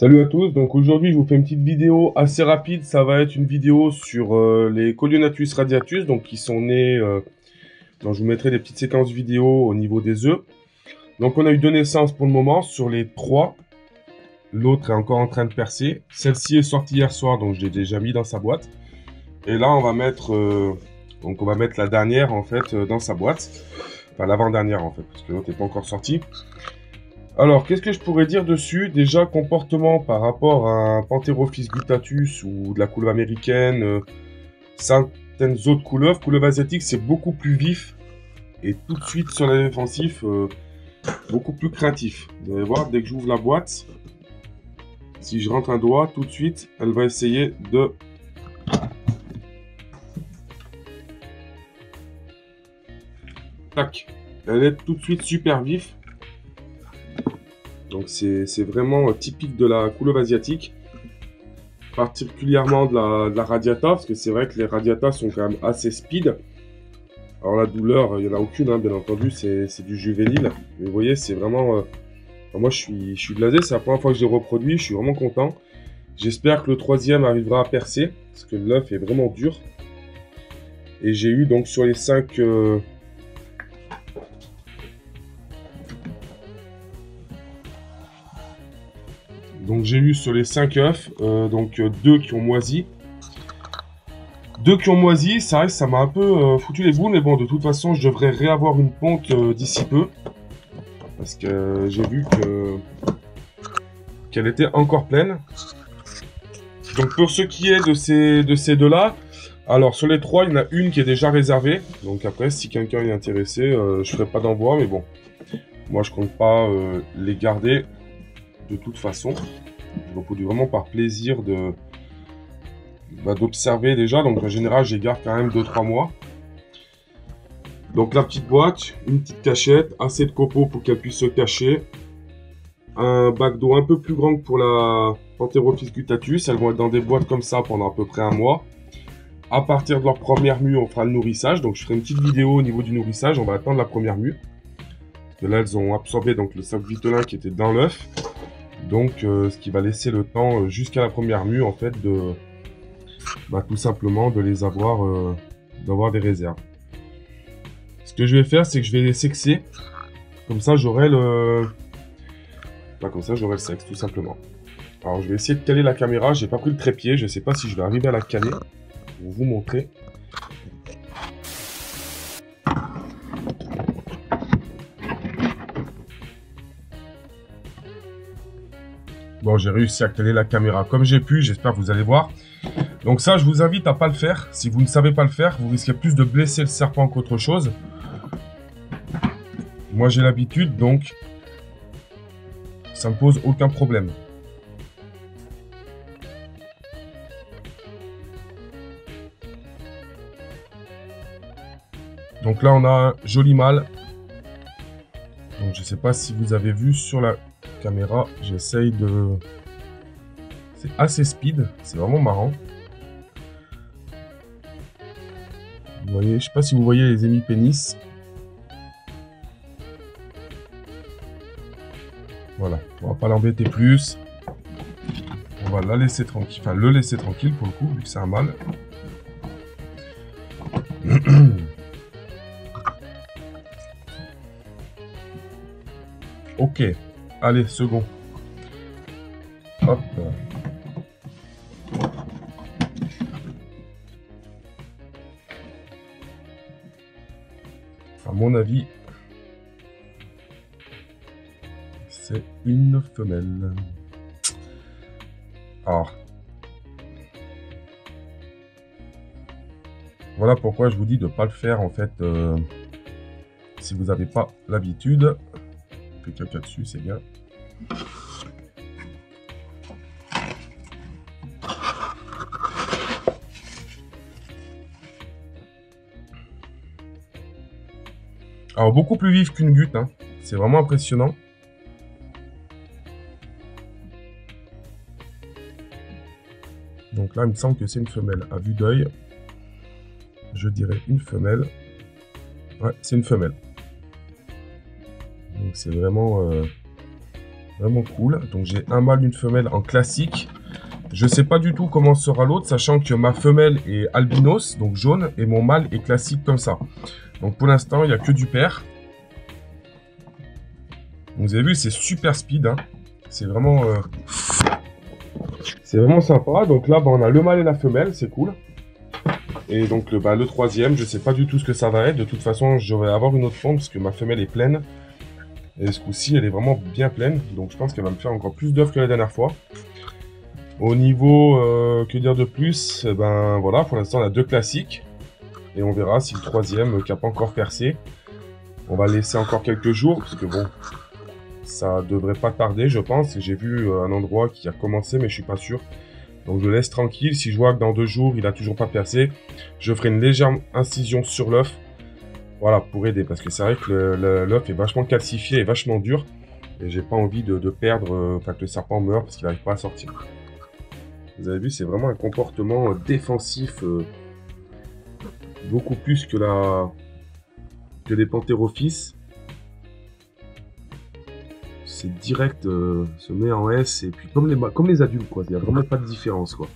Salut à tous, donc aujourd'hui je vous fais une petite vidéo assez rapide, ça va être une vidéo sur euh, les Colionatus radiatus, donc qui sont nés, euh, je vous mettrai des petites séquences vidéo au niveau des œufs. Donc on a eu deux naissances pour le moment sur les trois, l'autre est encore en train de percer, celle-ci est sortie hier soir donc je l'ai déjà mis dans sa boîte. Et là on va mettre, euh, donc on va mettre la dernière en fait dans sa boîte, enfin l'avant-dernière en fait, parce que l'autre n'est pas encore sortie. Alors, qu'est-ce que je pourrais dire dessus? Déjà, comportement par rapport à un Pantherophis gutatus ou de la couleuvre américaine, euh, certaines autres couleuvres. Couleuvre asiatique, c'est beaucoup plus vif et tout de suite sur la défensif, euh, beaucoup plus craintif. Vous allez voir, dès que j'ouvre la boîte, si je rentre un doigt, tout de suite, elle va essayer de... Tac. Elle est tout de suite super vif. Donc c'est vraiment typique de la couleuvre asiatique. Particulièrement de la, radiata, parce que c'est vrai que les radiatas sont quand même assez speed. Alors la douleur, il n'y en a aucune, hein, bien entendu, c'est du juvénile. Mais vous voyez, c'est vraiment... Euh, moi, je suis, je suis blasé, c'est la première fois que je les reproduis, je suis vraiment content. J'espère que le troisième arrivera à percer, parce que l'œuf est vraiment dur. Et j'ai eu donc sur les 5... Donc j'ai eu sur les 5 œufs, euh, donc 2 euh, qui ont moisi. 2 qui ont moisi, ça reste, ça m'a un peu euh, foutu les boules, mais bon, de toute façon, je devrais réavoir une ponte d'ici peu. Parce que j'ai vu que qu'elle était encore pleine. Donc pour ce qui est de ces, de ces deux-là, alors sur les trois, il y en a une qui est déjà réservée. Donc après, si quelqu'un est intéressé, je ferai pas d'envoi, mais bon. Moi, je compte pas les garder de toute façon. Je reproduis vraiment par plaisir bah, d'observer déjà. Donc en général, garde quand même 2-3 mois. Donc la petite boîte, une petite cachette, assez de copeaux pour qu'elle puisse se cacher. Un bac d'eau un peu plus grand que pour la Pantherophis gutatus. Elles vont être dans des boîtes comme ça pendant à peu près un mois. À partir de leur première mue, on fera le nourrissage. Donc je ferai une petite vidéo au niveau du nourrissage. On va attendre la première mue. là, elles ont absorbé donc, le sac vitolin qui était dans l'œuf. Donc, euh, ce qui va laisser le temps euh, jusqu'à la première mue, en fait, de bah, tout simplement de les avoir, euh, d'avoir des réserves. Ce que je vais faire, c'est que je vais les sexer. Comme ça, j'aurai le... Bah, comme ça, j'aurai le sexe, tout simplement. Alors, je vais essayer de caler la caméra. J'ai pas pris le trépied. Je sais pas si je vais arriver à la caler. Pour vous montrer. Bon, j'ai réussi à caler la caméra comme j'ai pu, j'espère que vous allez voir. Donc ça, je vous invite à pas le faire. Si vous ne savez pas le faire, vous risquez plus de blesser le serpent qu'autre chose. Moi, j'ai l'habitude, donc ça ne pose aucun problème. Donc là, on a un joli mâle. Donc je ne sais pas si vous avez vu sur la caméra, j'essaye de... C'est assez speed, c'est vraiment marrant. Vous voyez, je sais pas si vous voyez les hémipénis. Voilà, on va pas l'embêter plus. On va la laisser tranquille, enfin le laisser tranquille pour le coup, vu que c'est un mâle. ok. Allez, second. Hop. À mon avis, c'est une femelle. Alors. Voilà pourquoi je vous dis de ne pas le faire en fait euh, si vous n'avez pas l'habitude caca dessus, c'est bien. Alors, beaucoup plus vif qu'une goutte, hein. c'est vraiment impressionnant. Donc là, il me semble que c'est une femelle. À vue d'œil, je dirais une femelle. Ouais, c'est une femelle c'est vraiment... Euh, Vraiment cool. Donc j'ai un mâle, une femelle en classique. Je sais pas du tout comment sera l'autre, sachant que ma femelle est albinos, donc jaune, et mon mâle est classique comme ça. Donc pour l'instant, il n'y a que du père. Vous avez vu, c'est super speed. Hein. C'est vraiment... Euh, c'est vraiment sympa. Donc là, bah, on a le mâle et la femelle, c'est cool. Et donc le, bah, le troisième, je sais pas du tout ce que ça va être. De toute façon, je vais avoir une autre fonte parce que ma femelle est pleine. Et ce coup-ci, elle est vraiment bien pleine. Donc je pense qu'elle va me faire encore plus d'œufs que la dernière fois. Au niveau, euh, que dire de plus? Eh Ben voilà, pour l'instant, on a deux classiques. Et on verra si le troisième, euh, qui n'a pas encore percé. On va laisser encore quelques jours, parce que bon, ça devrait pas tarder, je pense. J'ai vu euh, un endroit qui a commencé, mais je suis pas sûr. Donc je laisse tranquille. Si je vois que dans deux jours, il a toujours pas percé, je ferai une légère incision sur l'œuf. Voilà, pour aider. Parce que c'est vrai que l'œuf est vachement calcifié et vachement dur. Et j'ai pas envie de, perdre, euh, enfin que le serpent meure parce qu'il n'arrive pas à sortir. Vous avez vu, c'est vraiment un comportement défensif euh, beaucoup plus que la que les panthérophyses c'est direct, euh, se met en S, et puis comme les, comme les adultes, quoi. Il n'y a vraiment pas de différence, quoi.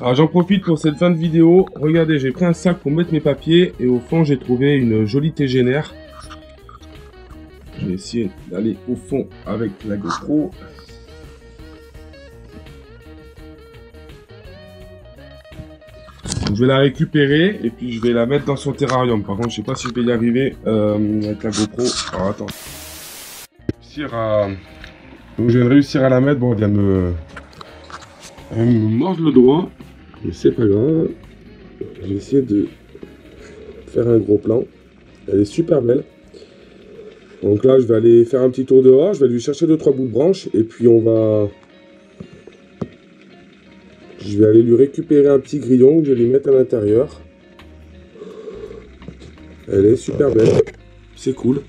Alors j'en profite pour cette fin de vidéo. Regardez, j'ai pris un sac pour mettre mes papiers et au fond j'ai trouvé une jolie tégénère. Je vais essayer d'aller au fond avec la GoPro. je vais la récupérer et puis je vais la mettre dans son terrarium. Par contre, je sais pas si je vais y arriver euh, avec la GoPro. Alors attends. Je viens de réussir à la mettre. Bon, elle vient me, elle me mordre le doigt. Mais c'est pas grave. Je vais essayer de faire un gros plan. Elle est super belle. Donc là, je vais aller faire un petit tour dehors. Je vais lui chercher 2 trois bouts de branches. Et puis on va... Je vais aller lui récupérer un petit grillon que je vais lui mettre à l'intérieur. Elle est super belle. C'est cool.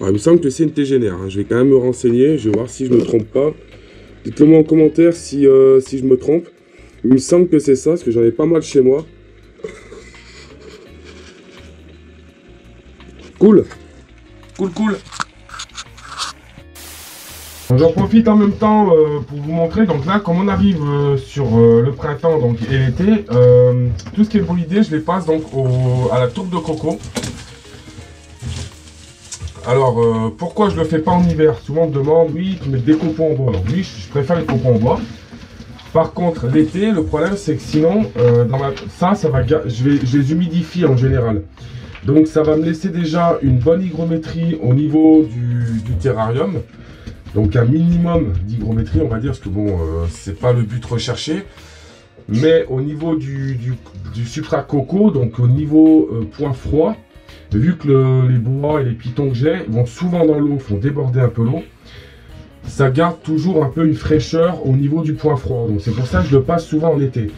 il me semble que c'est une tégénère. Hein. Je vais quand même me renseigner. Je vais voir si je me trompe pas. Dites-le moi en commentaire si, euh, si je me trompe. Il me semble que c'est ça, parce que j'en ai pas mal chez moi. Cool. Cool, cool. J'en profite en même temps euh, pour vous montrer, donc là, comme on arrive euh, sur euh, le printemps donc, et l'été, tout ce qui est brûlé, je les passe donc à la tourbe de coco. Alors, pourquoi je le fais pas en hiver? Souvent on me demande, oui, tu mets des copeaux en bois. Alors oui, je préfère les copeaux en bois. Par contre, l'été, le problème, c'est que sinon, euh, dans ça, ça va, je, vais, les humidifie en général. Donc, ça va me laisser déjà une bonne hygrométrie au niveau du, terrarium. Donc, un minimum d'hygrométrie, on va dire, parce que bon, euh, c'est pas le but recherché. Mais au niveau du, du, supra-coco, donc au niveau euh, point froid, vu que les bois et les pitons que j'ai vont souvent dans l'eau, font déborder un peu l'eau, ça garde toujours un peu une fraîcheur au niveau du point froid. Donc c'est pour ça que je le passe souvent en été.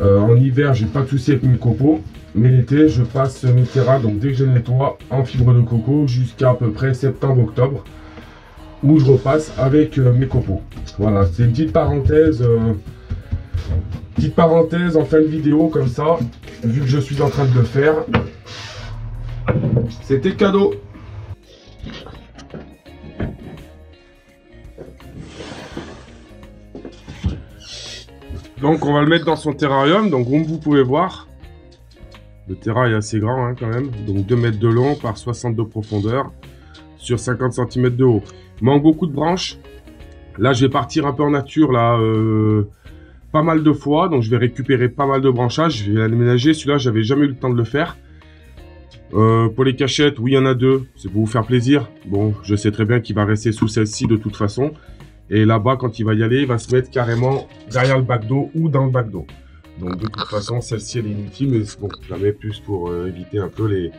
Euh, en hiver, j'ai pas de souci avec mes copeaux. Mais l'été, je passe mes terras, donc dès que je nettoie, en fibre de coco jusqu'à à peu près septembre-octobre, où je repasse avec euh, mes copeaux. Voilà, c'est une petite parenthèse, euh, petite parenthèse en fin de vidéo comme ça, vu que je suis en train de le faire. C'était cadeau. Donc on va le mettre dans son terrarium. Donc comme vous pouvez voir, le terrain est assez grand hein, quand même. Donc 2 mètres de long par 60 de profondeur sur 50 cm de haut. Manque beaucoup de branches. Là je vais partir un peu en nature là. Euh, pas mal de fois, donc je vais récupérer pas mal de branchages, je vais l'aménager, celui-là j'avais jamais eu le temps de le faire. Euh, pour les cachettes, oui il y en a deux, c'est pour vous faire plaisir. Bon, je sais très bien qu'il va rester sous celle-ci de toute façon. Et là-bas, quand il va y aller, il va se mettre carrément derrière le bac d'eau ou dans le bac d'eau. Donc de toute façon, celle-ci elle est inutile, mais bon, je la mets plus pour euh, éviter un peu les,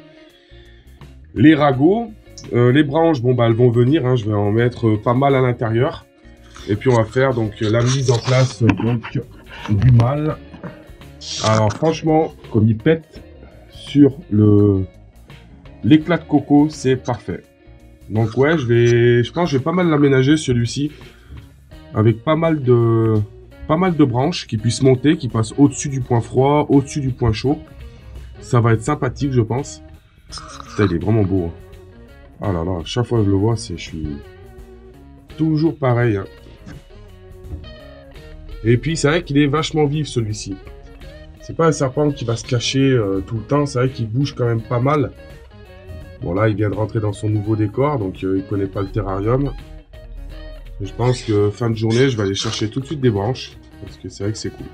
les ragots. Euh, les branches, bon bah elles vont venir, hein. je vais en mettre pas mal à l'intérieur. Et puis on va faire donc la mise en place donc du mâle. Alors franchement, comme il pète sur le l'éclat de coco, c'est parfait. Donc ouais, je vais, je pense, que je vais pas mal l'aménager celui-ci avec pas mal de pas mal de branches qui puissent monter, qui passent au-dessus du point froid, au-dessus du point chaud. Ça va être sympathique, je pense. Putain, il est vraiment beau. Hein. Ah là là, chaque fois que je le vois, c'est je suis toujours pareil. Hein. Et puis c'est vrai qu'il est vachement vif celui-ci. C'est pas un serpent qui va se cacher euh, tout le temps, c'est vrai qu'il bouge quand même pas mal. Bon là il vient de rentrer dans son nouveau décor, donc euh, il connaît pas le terrarium. Je pense que fin de journée je vais aller chercher tout de suite des branches, parce que c'est vrai que c'est cool.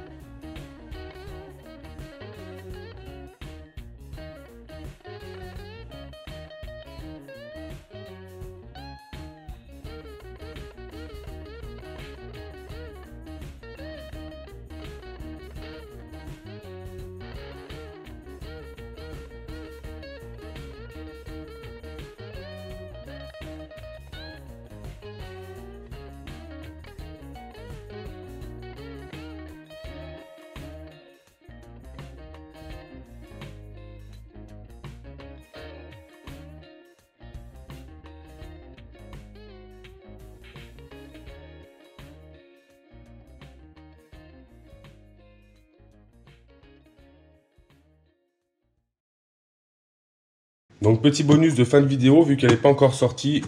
Donc petit bonus de fin de vidéo, vu qu'elle n'est pas encore sortie,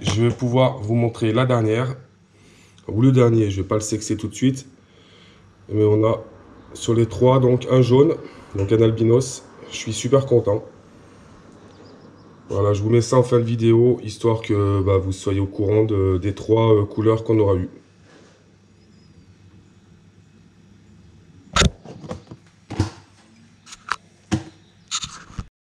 je vais pouvoir vous montrer la dernière. Ou le dernier, je ne vais pas le sexer tout de suite. Mais on a sur les trois, donc un jaune, donc un albinos. Je suis super content. Voilà, je vous mets ça en fin de vidéo, histoire que bah, vous soyez au courant des trois euh, couleurs qu'on aura eues.